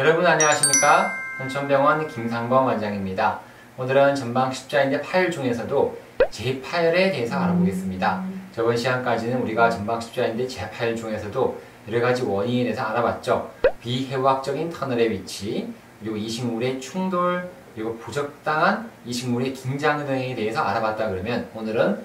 여러분 안녕하십니까? 현천병원 김상범 원장입니다. 오늘은 전방 십자인대 파열 중에서도 재파열에 대해서 알아보겠습니다. 저번 시간까지는 우리가 전방 십자인대 재파열 중에서도 여러 가지 원인에 대해서 알아봤죠. 비해부학적인 터널의 위치, 그리고 이식물의 충돌, 그리고 부적당한 이식물의 긴장 등에 대해서 알아봤다 그러면 오늘은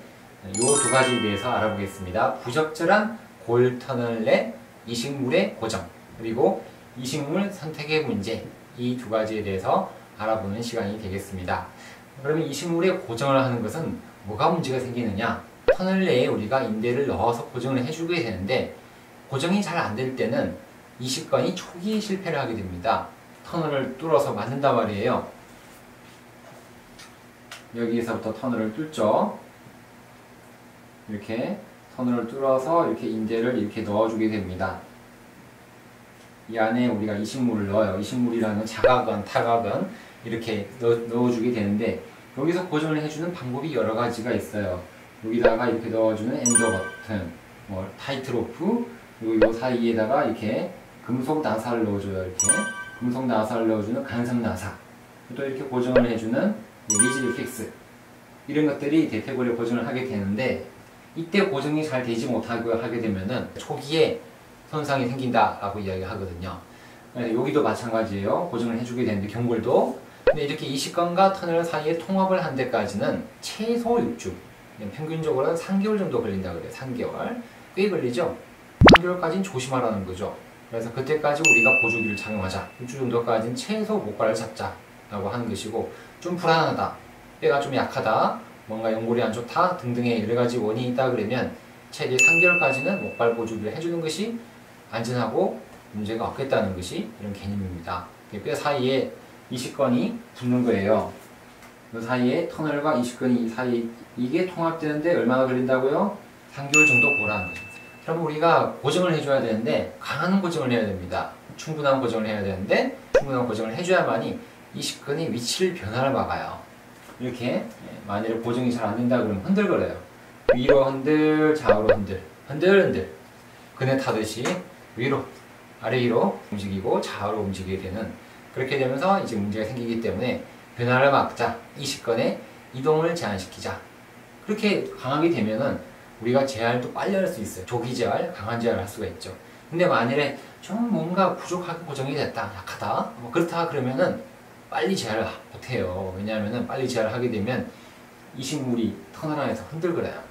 이 두 가지에 대해서 알아보겠습니다. 부적절한 골 터널 내 이식물의 고정, 그리고 이 식물 선택의 문제 이 두 가지에 대해서 알아보는 시간이 되겠습니다. 그러면 이 식물의 고정을 하는 것은 뭐가 문제가 생기느냐? 터널 내에 우리가 인대를 넣어서 고정을 해주게 되는데 고정이 잘 안 될 때는 이식건이 초기에 실패를 하게 됩니다. 터널을 뚫어서 맞는단 말이에요. 여기에서부터 터널을 뚫죠. 이렇게 터널을 뚫어서 이렇게 인대를 이렇게 넣어주게 됩니다. 이 안에 우리가 이식물을 넣어요. 이식물이라는 자각은, 타각은 이렇게 넣 어, 주게 되는데 여기서 고정을 해주는 방법이 여러 가지가 있어요. 여기다가 이렇게 넣어주는 EndoButton, 뭐 TightRope, 그리고 이 사이에다가 이렇게 금속 나사를 넣어줘요. 이렇게 금속 나사를 넣어주는 간섭 나사, 또 이렇게 고정을 해주는 RigidFix 이런 것들이 대퇴골에 고정을 하게 되는데 이때 고정이 잘 되지 못하고 하게 되면은 초기에 손상이 생긴다라고 이야기하거든요. 여기도 마찬가지예요. 고정을 해주게 되는데 경골도 근데 이렇게 이식관과 터널 사이에 통합을 한 데까지는 최소 6주 평균적으로는 3개월 정도 걸린다 그래요. 3개월 꽤 걸리죠? 3개월까지는 조심하라는 거죠. 그래서 그때까지 우리가 보조기를 착용하자 6주 정도까지는 최소 목발을 잡자 라고 하는 것이고 좀 불안하다 뼈가 좀 약하다 뭔가 연골이 안 좋다 등등의 여러 가지 원인이 있다 그러면 최대 3개월까지는 목발 보조기를 해주는 것이 안전하고 문제가 없겠다는 것이 이런 개념입니다. 뼈 사이에 이식건이 붙는 거예요. 그 사이에 터널과 이식건이 사이 이게 통합되는데 얼마나 걸린다고요? 3개월 정도 보라는 거죠. 그럼 우리가 고정을 해줘야 되는데 강한 고정을 해야 됩니다. 충분한 고정을 해야 되는데 충분한 고정을 해줘야만이 이식근이 위치를 변화를 막아요. 이렇게 예, 만일에 고정이 잘 안 된다 그러면 흔들거려요. 위로 흔들, 좌우로 흔들, 흔들 흔들. 그네 타듯이 위로, 아래 위로 움직이고 좌우로 움직이게 되는 그렇게 되면서 이제 문제가 생기기 때문에 변화를 막자, 이식근의 이동을 제한시키자. 그렇게 강하게 되면은 우리가 재활도 빨리 할 수 있어요. 조기 재활, 강한 재활을 할 수가 있죠. 근데 만일에 좀 뭔가 부족하게 고정이 됐다, 약하다, 뭐 그렇다 그러면은 빨리 재활을 못해요. 왜냐하면 빨리 재활을 하게 되면 이식물이 터널 안에서 흔들거려요.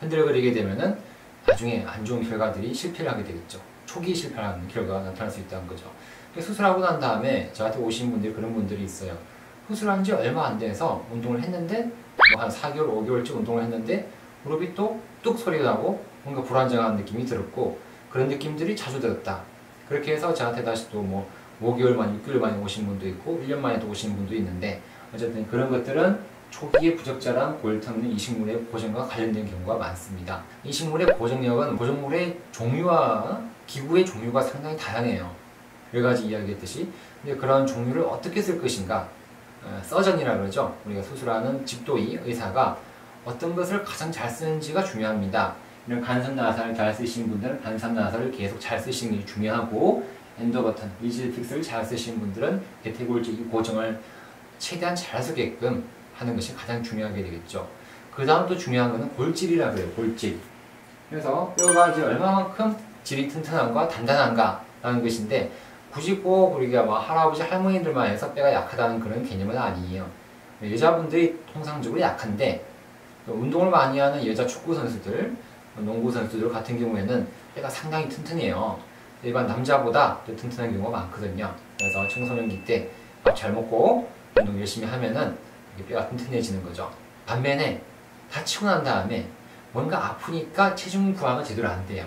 흔들거리게 되면은 나중에 안 좋은 결과들이 실패를 하게 되겠죠. 초기 실패하는 결과가 나타날 수 있다는 거죠. 수술하고 난 다음에 저한테 오신 분들이 그런 분들이 있어요. 수술한 지 얼마 안 돼서 운동을 했는데 뭐 한 4개월, 5개월쯤 운동을 했는데 무릎이 또 뚝 소리가 나고 뭔가 불안정한 느낌이 들었고 그런 느낌들이 자주 들었다. 그렇게 해서 저한테 다시 또 뭐 5개월 만, 6개월 만에 오신 분도 있고 1년 만에 또 오신 분도 있는데 어쨌든 그런 것들은 초기에 부적절한 골터는 이식물의 고정과 관련된 경우가 많습니다. 이식물의 고정력은 고정물의 종류와 기구의 종류가 상당히 다양해요. 여러 가지 이야기했듯이 근데 그런 종류를 어떻게 쓸 것인가 어, 서전이라 그러죠. 우리가 수술하는 집도의 의사가 어떤 것을 가장 잘 쓰는지가 중요합니다. 이런 간섭 나사를 잘 쓰시는 분들은 간섭 나사를 계속 잘 쓰시는 게 중요하고 EndoButton, 리질 픽스를 잘 쓰시는 분들은 대퇴골지 고정을 최대한 잘 쓰게끔 하는 것이 가장 중요하게 되겠죠. 그 다음 또 중요한 것은 골질이라 그래요. 골질. 그래서 뼈가 이제 얼마만큼 질이 튼튼한가 단단한가 라는 것인데 굳이 꼭 우리가 뭐 할아버지 할머니들만 해서 뼈가 약하다는 그런 개념은 아니에요. 여자분들이 통상적으로 약한데 운동을 많이 하는 여자 축구 선수들, 농구 선수들 같은 경우에는 뼈가 상당히 튼튼해요. 일반 남자보다 더 튼튼한 경우가 많거든요. 그래서 청소년기 때 밥 잘 먹고 운동 열심히 하면은 뼈가 튼튼해지는 거죠. 반면에 다치고 난 다음에 뭔가 아프니까 체중 부하가 제대로 안 돼요.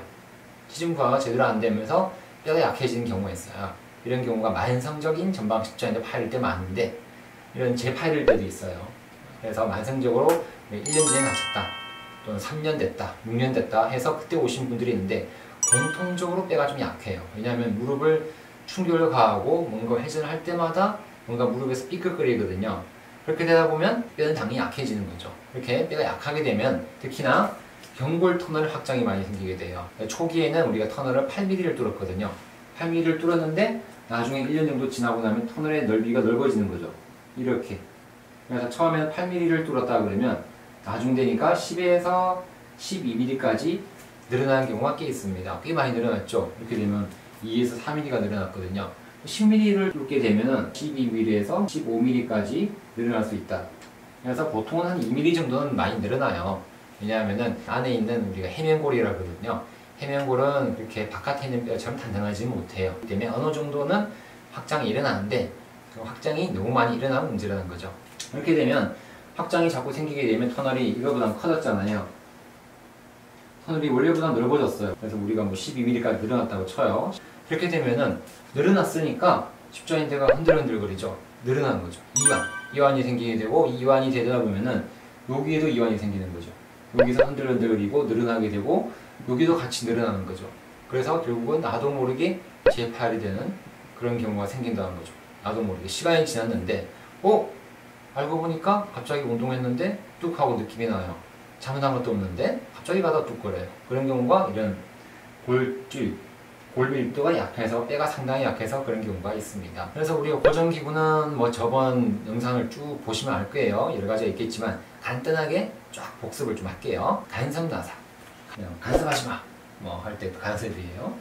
부하가 제대로 안 되면서 뼈가 약해지는 경우가 있어요. 이런 경우가 만성적인 전방 십자인대 파일 때 많은데 이런 재파일 때도 있어요. 그래서 만성적으로 1년 전에 다쳤다 또는 3년 됐다 6년 됐다 해서 그때 오신 분들이 있는데 공통적으로 뼈가 좀 약해요. 왜냐하면 무릎을 충격을 가하고 뭔가 회전을 할 때마다 뭔가 무릎에서 삐끗거리거든요. 그렇게 되다 보면 뼈는 당연히 약해지는 거죠. 이렇게 뼈가 약하게 되면 특히나 경골 터널 확장이 많이 생기게 돼요. 초기에는 우리가 터널을 8mm를 뚫었거든요. 8mm를 뚫었는데 나중에 1년 정도 지나고 나면 터널의 넓이가 넓어지는 거죠. 이렇게. 그래서 처음에는 8mm를 뚫었다 그러면 나중 되니까 10에서 12mm까지 늘어나는 경우가 꽤 있습니다. 꽤 많이 늘어났죠. 이렇게 되면 2에서 4mm가 늘어났거든요. 10mm를 뚫게 되면 12mm에서 15mm까지 늘어날 수 있다. 그래서 보통은 한 2mm 정도는 많이 늘어나요. 왜냐하면은 안에 있는 우리가 해면골이라고 하거든요. 해면골은 그렇게 바깥에 있는 뼈처럼 단단하지 못해요. 그 때문에 어느 정도는 확장이 일어나는데 그 확장이 너무 많이 일어나면 문제라는 거죠. 이렇게 되면 확장이 자꾸 생기게 되면 터널이 이거보다 커졌잖아요. 터널이 원래보다 넓어졌어요. 그래서 우리가 뭐 12mm까지 늘어났다고 쳐요. 그렇게 되면은 늘어났으니까 십자인대가 흔들흔들거리죠. 늘어나는 거죠. 이완. 이완이 생기게 되고 이완이 되다 보면은 여기에도 이완이 생기는 거죠. 여기서 흔들흔들거리고 늘어나게 되고 여기도 같이 늘어나는 거죠. 그래서 결국은 나도 모르게 재파열이 되는 그런 경우가 생긴다는 거죠. 나도 모르게 시간이 지났는데 어? 알고 보니까 갑자기 운동했는데 뚝 하고 느낌이 나요. 잘못한 것도 없는데 갑자기 가다 뚝거려요. 그런 경우가 이런 골줄 골밀도가 약해서 뼈가 상당히 약해서 그런 경우가 있습니다. 그래서 우리가 고정기구는 뭐 저번 영상을 쭉 보시면 알 거예요. 여러 가지가 있겠지만 간단하게 쫙 복습을 좀 할게요. 간섭나사. 그냥 간섭하지 마. 뭐 할 때 간섭이에요.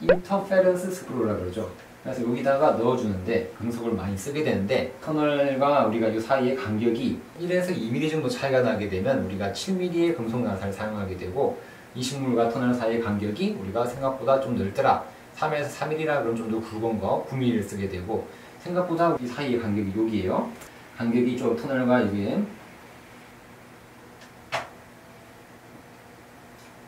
인터페런스 스크루라 그러죠. 그래서 여기다가 넣어주는데 금속을 많이 쓰게 되는데 터널과 우리가 이 사이의 간격이 1에서 2mm 정도 차이가 나게 되면 우리가 7mm의 금속 나사를 사용하게 되고 이 식물과 터널 사이의 간격이 우리가 생각보다 좀 넓더라 3에서 3mm라 그러면 좀더 굵은 거 9mm를 쓰게 되고 생각보다 이 사이의 간격이 여기에요 간격이 좀 터널과 이게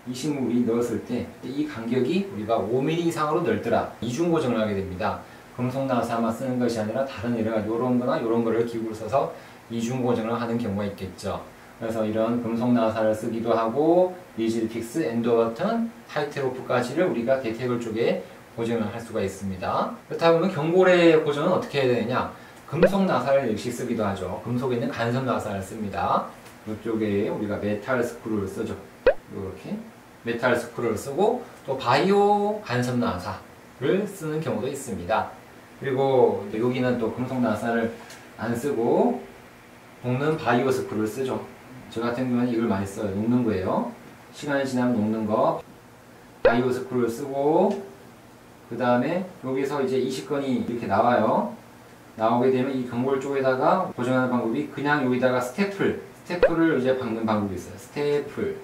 이식물이 넣었을 때 이 간격이 우리가 5mm 이상으로 넓더라 이중 고정을 하게 됩니다 금속 나사만 쓰는 것이 아니라 다른 가지 요런 거나 요런 거를 기구로 써서 이중 고정을 하는 경우가 있겠죠 그래서 이런 금속 나사를 쓰기도 하고 rigid fix, endo button TightRope까지를 우리가 대퇴골 쪽에 고정을 할 수가 있습니다. 그렇다면 경골의 고정은 어떻게 해야 되느냐? 금속 나사를 역시 쓰기도 하죠. 금속에 있는 간섭 나사를 씁니다. 이쪽에 우리가 metal screw를 쓰죠. 이렇게 metal screw를 쓰고 또 바이오 간섭 나사를 쓰는 경우도 있습니다. 그리고 여기는 또 금속 나사를 안 쓰고 녹는 bio screw를 쓰죠. 저 같은 경우는 이걸 많이 써요. 녹는 거예요. 시간이 지나면 녹는 거. bio screw를 쓰고 그 다음에 여기서 이제 이식건이 이렇게 나와요. 나오게 되면 이 경골 쪽에다가 고정하는 방법이 그냥 여기다가 staple, staple을 이제 박는 방법이 있어요. staple.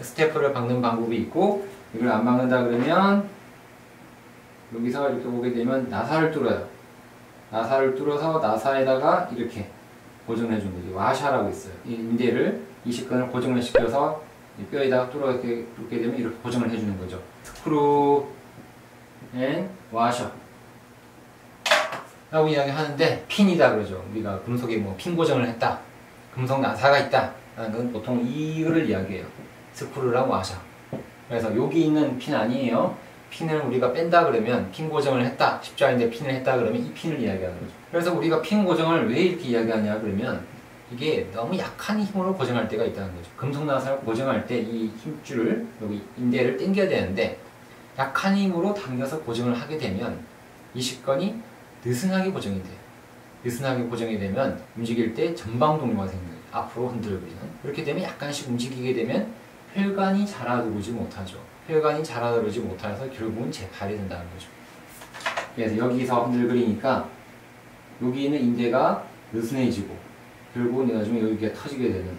staple을 박는 방법이 있고 이걸 안 박는다 그러면 여기서 이렇게 보게 되면 나사를 뚫어요. 나사를 뚫어서 나사에다가 이렇게 고정을 해준 거죠. 와셔라고 있어요. 이 인대를 이식근을 고정을 시켜서 뼈에다가 뚫어 이렇게 뚫게 되면 이렇게 고정을 해주는 거죠. screw and washer라고 이야기하는데 핀이다 그러죠. 우리가 금속에 뭐 핀 고정을 했다. 금속 나사가 있다. 라는 건 보통 이거를 이야기해요. 스크루랑 와셔. 그래서 여기 있는 핀 아니에요. 핀을 우리가 뺀다 그러면 핀 고정을 했다. 십자인대 핀을 했다 그러면 이 핀을 이야기하는 거죠. 그래서 우리가 핀 고정을 왜 이렇게 이야기하냐 그러면 이게 너무 약한 힘으로 고정할 때가 있다는 거죠. 금속 나사를 고정할 때 이 힘줄을 여기 인대를 당겨야 되는데 약한 힘으로 당겨서 고정을 하게 되면 이 식건이 느슨하게 고정이 돼요. 느슨하게 고정이 되면 움직일 때 전방 동료가 생겨요. 앞으로 흔들거리는. 그렇게 되면 약간씩 움직이게 되면 혈관이 자라들지 못하죠. 혈관이 자라들지 못해서 결국은 재팔이 된다는 거죠. 그래서 여기서 흔들거리니까 여기 있는 인대가 느슨해지고 결국은 나중에 여기가 터지게 되는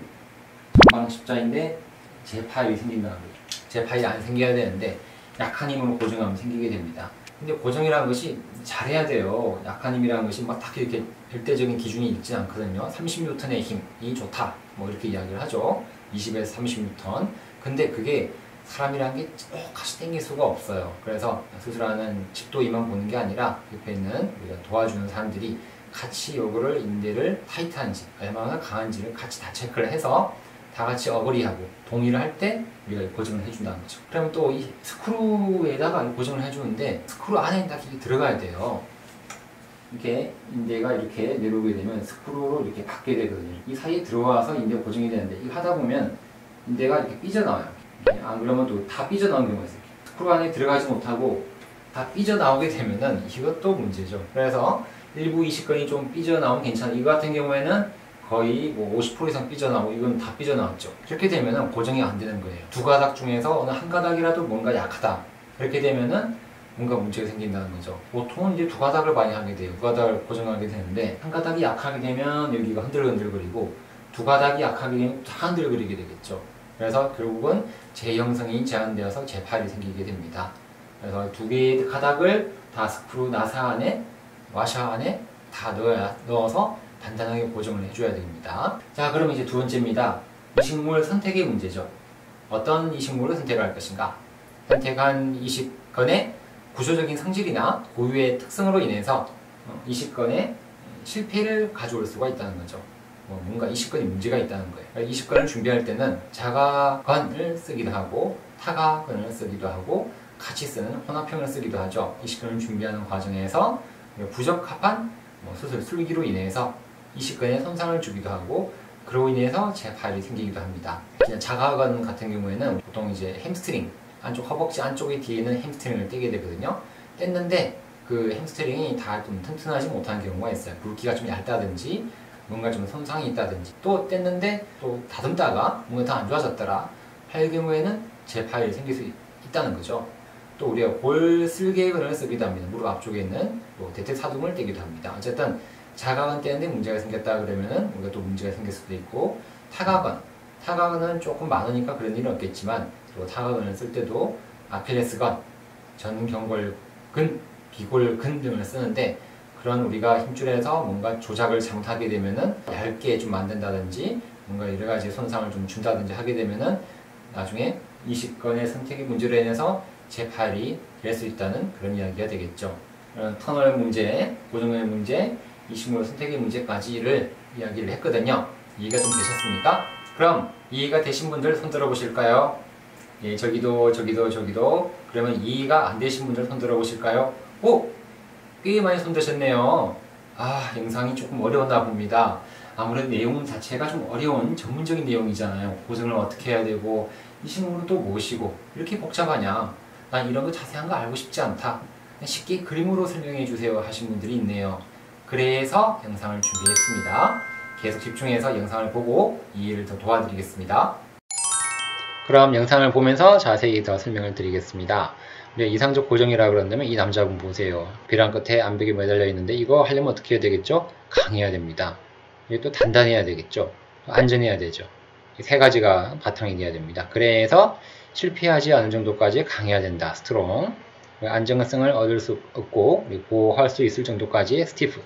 전방 십자인데 재파일이 생긴다는 거죠. 재파일이 안 생겨야 되는데 약한 힘으로 고정하면 생기게 됩니다. 근데 고정이라는 것이 잘해야 돼요. 약한 힘이라는 것이 막 딱 이렇게 절대적인 기준이 있지 않거든요. 30N의 힘이 좋다. 뭐 이렇게 이야기를 하죠. 20에서 30N. 근데 그게 사람이라는 게 똑같이 땡길 수가 없어요. 그래서 수술하는 집도이만 보는 게 아니라 옆에 있는 우리가 도와주는 사람들이 같이 요거를 인대를 tight한지 얼마나 강한지를 같이 다 체크를 해서 다 같이 agree하고 동의를 할 때 우리가 고정을 해준다는 거죠. 그러면 또 이 스크루에다가 고정을 해주는데 스크루 안에 딱 들어가야 돼요. 이렇게 인대가 이렇게 내려오게 되면 스크루로 이렇게 받게 되거든요. 이 사이에 들어와서 인대 고정이 되는데 이 하다 보면 인대가 이렇게 삐져나와요. 안 그러면 또 다 삐져나온 경우가 있어요. 스크루 안에 들어가지 못하고 다 삐져나오게 되면은 이것도 문제죠. 그래서 일부 이식근이 좀 삐져나오면 괜찮아. 이거 같은 경우에는 거의 뭐 50% 이상 삐져나오고 이건 다 삐져나왔죠. 그렇게 되면은 고정이 안 되는 거예요. 두 가닥 중에서 어느 한 가닥이라도 뭔가 약하다. 그렇게 되면은 뭔가 문제가 생긴다는 거죠. 보통은 이제 두 가닥을 많이 하게 돼요. 두 가닥을 고정하게 되는데 한 가닥이 약하게 되면 여기가 흔들흔들거리고 두 가닥이 약하게 되면 다 흔들거리게 되겠죠. 그래서 결국은 재형성이 제한되어서 재파일이 생기게 됩니다. 그래서 두 개의 가닥을 다 스크루 나사 안에 와샤 안에 다 넣어야, 넣어서 단단하게 고정을 해줘야 됩니다. 자, 그럼 이제 두 번째입니다. 이식물 선택의 문제죠. 어떤 이식물을 선택할 것인가? 선택한 이식건의 구조적인 성질이나 고유의 특성으로 인해서 어, 이식건의 실패를 가져올 수가 있다는 거죠. 뭐 뭔가 이식건이 문제가 있다는 거예요. 그러니까 이식건을 준비할 때는 자가건을 쓰기도 하고 타가건을 쓰기도 하고 같이 쓰는 혼합형을 쓰기도 하죠. 이식건을 준비하는 과정에서 부적합한 뭐 수술 술기로 인해서 이식근에 손상을 주기도 하고 그로 인해서 재파열이 생기기도 합니다. 자가건 같은 경우에는 보통 이제 햄스트링 안쪽 허벅지 안쪽에 뒤에는 햄스트링을 떼게 되거든요. 뗐는데 그 햄스트링이 다 좀 튼튼하지 못한 경우가 있어요. 굵기가 좀 얇다든지 뭔가 좀 손상이 있다든지 또 뗐는데 또 다듬다가 뭔가 더안 좋아졌더라 할 경우에는 재파열이 생길 수 있다는 거죠. 또 우리가 골 쓸개근을 쓰기도 합니다. 무릎 앞쪽에 있는 뭐 대퇴사둠을 떼기도 합니다. 어쨌든 자가근 떼는데 문제가 생겼다 그러면은 우리가 또 문제가 생길 수도 있고 타가근 타가근은 조금 많으니까 그런 일은 없겠지만 그리고 타가근을 쓸 때도 아킬레스건 전경골근 비골근 등을 쓰는데 그런 우리가 힘줄에서 뭔가 조작을 잘못하게 되면은 얇게 좀 만든다든지 뭔가 여러 가지 손상을 좀 준다든지 하게 되면은 나중에 이식건의 선택의 문제로 인해서 재파열이 될 수 있다는 그런 이야기가 되겠죠. 터널 문제, 고정의 문제, 이식물 선택의 문제까지를 이야기를 했거든요. 이해가 좀 되셨습니까? 그럼 이해가 되신 분들 손들어 보실까요? 예, 저기도 저기도 저기도 그러면 이해가 안 되신 분들 손 들어 보실까요? 오! 꽤 많이 손 드셨네요. 아, 영상이 조금 어려웠나 봅니다. 아무래도 내용 자체가 좀 어려운 전문적인 내용이잖아요. 고정을 어떻게 해야 되고 이식물은 또 무엇이고 이렇게 복잡하냐? 난 이런 거 자세한 거 알고 싶지 않다. 쉽게 그림으로 설명해 주세요 하신 분들이 있네요. 그래서 영상을 준비했습니다. 계속 집중해서 영상을 보고 이해를 더 도와드리겠습니다. 그럼 영상을 보면서 자세히 더 설명을 드리겠습니다. 이상적 고정이라 그런다면 이 남자분 보세요. 벼랑 끝에 암벽이 매달려 있는데 이거 하려면 어떻게 해야 되겠죠? 강해야 됩니다. 또 단단해야 되겠죠? 안전해야 되죠. 세 가지가 바탕이 돼야 됩니다. 그래서 실패하지 않을 정도까지 강해야 된다. strong. 안정성을 얻을 수 없고 보호할 수 있을 정도까지 stiff.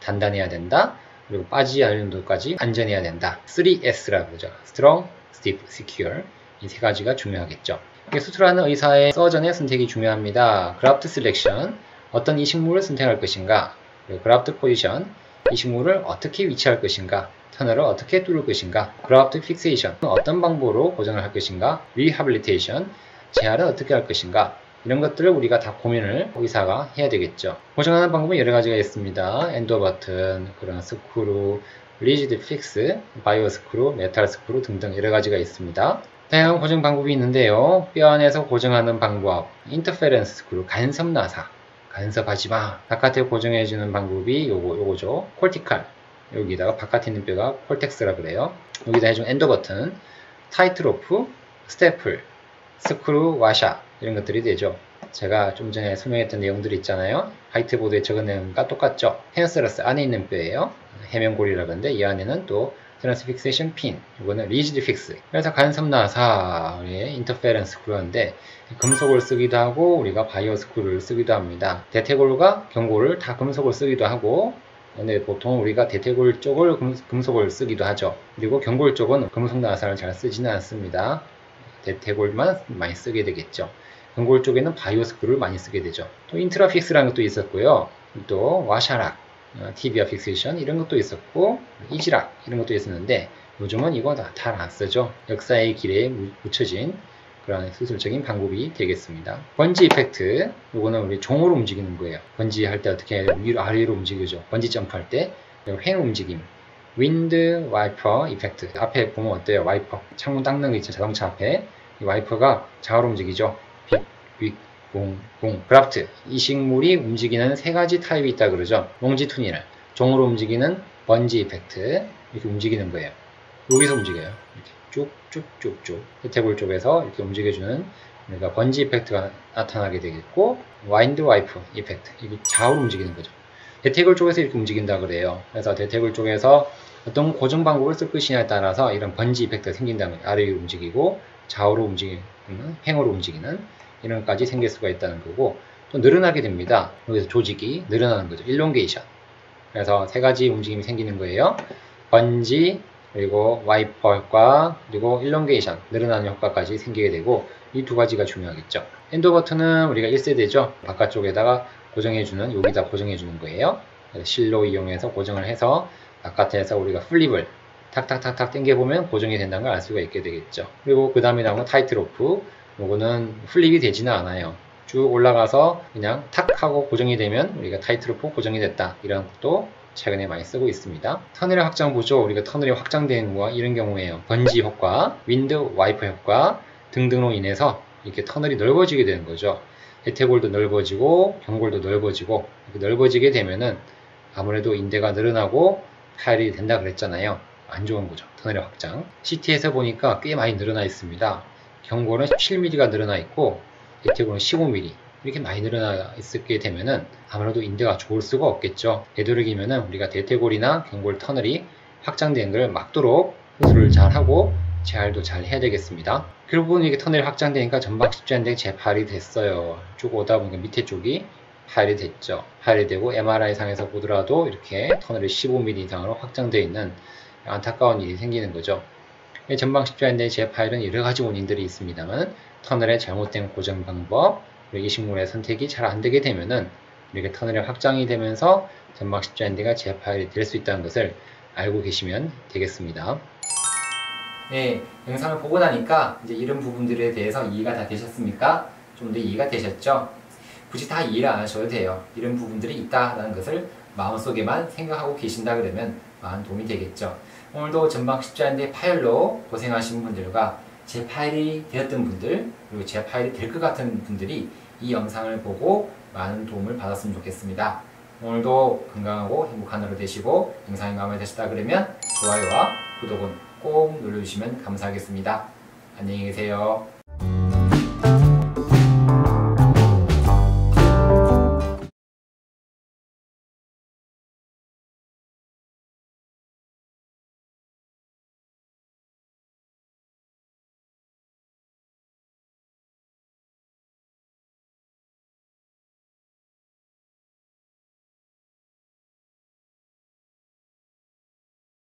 단단해야 된다. 그리고 빠지지 않을 정도까지 안전해야 된다. 3S라고 그러죠. Strong, Stiff, Secure. 이 세 가지가 중요하겠죠. 수술하는 의사의 서전의 선택이 중요합니다. Graft selection. 어떤 이식물을 선택할 것인가. Graft position. 이식물을 어떻게 위치할 것인가. 터널을 어떻게 뚫을 것인가. Graft fixation. 어떤 방법으로 고정을 할 것인가. Rehabilitation. 재활은 어떻게 할 것인가. 이런 것들을 우리가 다 고민을 의사가 해야 되겠죠. 고정하는 방법은 여러 가지가 있습니다. endo button, 그런 스크루, rigid fix, bio screw, metal screw 등등 여러 가지가 있습니다. 다양한 고정 방법이 있는데요. 뼈 안에서 고정하는 방법, interference screw, 간섭 나사, 간섭하지 마. 바깥에 고정해주는 방법이 요거, 요거죠. Cortical. 여기다가 바깥에 있는 뼈가 cortex라 그래요. 여기다 해준 endo button, TightRope, staple, 스크루, 와셔, 이런 것들이 되죠. 제가 좀 전에 설명했던 내용들 있잖아요. 화이트보드에 적은 내용과 똑같죠. Cancellous 안에 있는 뼈예요. 해면골이라 그러는데 이 안에는 또 transfixation pin, 이거는 rigid fix. 그래서 간섭나사의 interference 그러는데 금속을 쓰기도 하고 우리가 bio screw를 쓰기도 합니다. 대퇴골과 경골을 다 금속을 쓰기도 하고 근데 보통 우리가 대퇴골 쪽을 금속을 쓰기도 하죠. 그리고 경골 쪽은 금속 나사를 잘 쓰지는 않습니다. 대퇴골만 많이 쓰게 되겠죠. 경골 쪽에는 bio screw를 많이 쓰게 되죠. 또 IntraFix라는 것도 있었고요. 또 WasherLoc, 어, tibia fixation 이런 것도 있었고 EZLoc 이런 것도 있었는데 요즘은 이거 다 안 쓰죠. 역사의 길에 묻혀진 그런 수술적인 방법이 되겠습니다. Bungee effect 요거는 우리 종으로 움직이는 거예요. 번지 할 때 어떻게? 위로 아래로 움직이죠. 번지 점프할 때 횡 움직임 wind wiper effect 앞에 보면 어때요? 와이퍼 창문 닦는 거 있죠 자동차 앞에 이 와이퍼가 좌우로 움직이죠 윗, 봉, 봉, graft 이식물이 움직이는 세 가지 타입이 있다 그러죠. longitudinal 종으로 움직이는 bungee effect 이렇게 움직이는 거예요. 여기서 움직여요. 이렇게 쭉쭉쭉쭉 대퇴골 쪽에서 이렇게 움직여주는 그러니까 bungee effect가 나타나게 되겠고 wind wiper effect 이게 좌우로 움직이는 거죠. 대퇴골 쪽에서 이렇게 움직인다 그래요. 그래서 대퇴골 쪽에서 어떤 고정 방법을 쓸 것이냐에 따라서 이런 bungee effect가 거예요. 아래 위로 움직이고 좌우로 움직이는 횡으로 움직이는 이런 것까지 생길 수가 있다는 거고 또 늘어나게 됩니다. 여기서 조직이 늘어나는 거죠. 일롱게이션. 그래서 세 가지 움직임이 생기는 거예요. 번지 그리고 와이퍼 효과 그리고 일롱게이션 늘어나는 효과까지 생기게 되고 이 두 가지가 중요하겠죠. 엔도 버튼은 우리가 1세대죠. 바깥쪽에다가 고정해주는 여기다 고정해주는 거예요. 실로 이용해서 고정을 해서 바깥에서 우리가 flip을 탁탁탁탁 당겨보면 고정이 된다는 걸 알 수가 있게 되겠죠. 그리고 그 다음에 나오는 TightRope 요거는 flip이 되지는 않아요. 쭉 올라가서 그냥 탁 하고 고정이 되면 우리가 TightRope 고정이 됐다 이런 것도 최근에 많이 쓰고 있습니다. 터널의 확장 보죠. 우리가 터널이 확장되는 거와 이런 경우에요. 번지 효과, wind wiper 효과 등등으로 인해서 이렇게 터널이 넓어지게 되는 거죠. 대퇴골도 넓어지고 경골도 넓어지고 이렇게 넓어지게 되면은 아무래도 인대가 늘어나고 파열이 된다 그랬잖아요. 안 좋은 거죠. 터널의 확장. CT에서 보니까 꽤 많이 늘어나 있습니다. 경골은 17mm가 늘어나 있고 혜태골은 15mm 이렇게 많이 늘어나 있게 되면은 아무래도 인대가 좋을 수가 없겠죠. 되도록이면은 우리가 대퇴골이나 경골 터널이 확장된 걸 막도록 호수를 잘 하고 재활도 잘 해야 되겠습니다. 그리고 이게 터널이 확장되니까 전방 십자인대 재파열이 됐어요. 쭉 오다 보니까 밑에 쪽이 파열이 됐죠. 파열이 되고 MRI 상에서 보더라도 이렇게 터널이 15mm 이상으로 확장되어 있는 안타까운 일이 생기는 거죠. 전방 십자인대 재파열은 여러 가지 원인들이 있습니다만 터널의 잘못된 고정 방법, 그리고 이 식물의 선택이 잘 안 되게 되면은 이렇게 터널이 확장이 되면서 전방 십자인대가 재파열이 될 수 있다는 것을 알고 계시면 되겠습니다. 네, 영상을 보고 나니까 이제 이런 부분들에 대해서 이해가 다 되셨습니까? 좀 더 이해가 되셨죠? 굳이 다 이해를 안 하셔도 돼요. 이런 부분들이 있다라는 것을 마음속에만 생각하고 계신다 그러면 많은 도움이 되겠죠. 오늘도 전방 십자인대 파열로 고생하신 분들과 제 파일이 되었던 분들 그리고 제 파일이 될 것 같은 분들이 이 영상을 보고 많은 도움을 받았으면 좋겠습니다. 오늘도 건강하고 행복한 하루 되시고 영상이 마음에 드셨다 그러면 좋아요와 구독은 꼭 눌러주시면 감사하겠습니다. 안녕히 계세요.